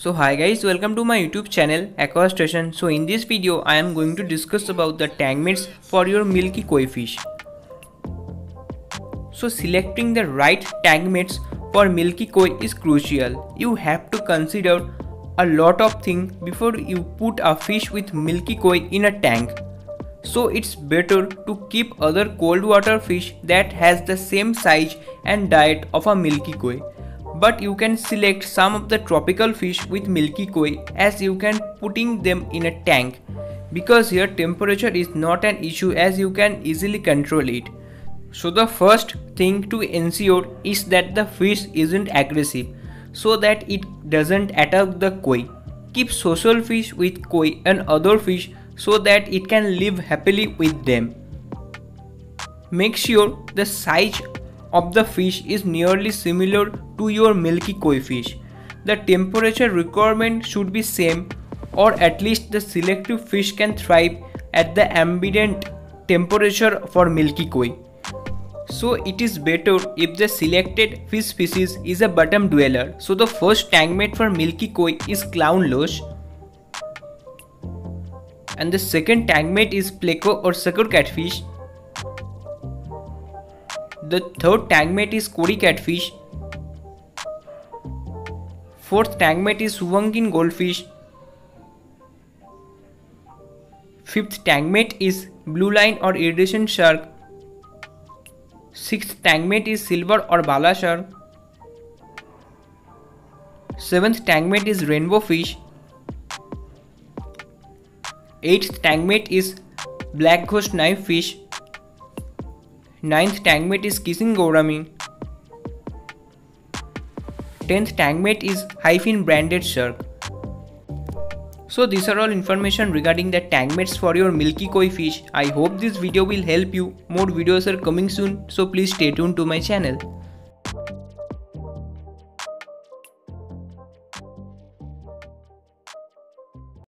So hi guys welcome to my youtube channel Aqua Station. So in this video I am going to discuss about the tank mates for your milky koi fish. So selecting the right tank mates for milky koi is crucial. You have to consider a lot of things before you put a fish with milky koi in a tank. So it's better to keep other cold water fish that has the same size and diet of a milky koi but you can select some of the tropical fish with milky koi as you can putting them in a tank because here temperature is not an issue as you can easily control it. So the first thing to ensure is that the fish isn't aggressive so that it doesn't attack the koi. Keep social fish with koi and other fish so that it can live happily with them. Make sure the size of the fish is nearly similar to your milky koi fish. The temperature requirement should be same or at least the selective fish can thrive at the ambient temperature for milky koi. So it is better if the selected fish species is a bottom dweller. So the first tank mate for milky koi is clown loach and the second tank mate is pleco or sucker catfish the third tank mate is Cory catfish. Fourth tank mate is Shubunkin goldfish. Fifth tank mate is blue line or iridescent shark. Sixth tank mate is silver or bala shark. Seventh tank mate is rainbow fish. Eighth tank mate is black ghost knife fish. Ninth tankmate is kissing gourami. Tenth tankmate is hi fin branded shark. So these are all information regarding the tankmates for your milky koi fish. I hope this video will help you. More videos are coming soon so please stay tuned to my channel.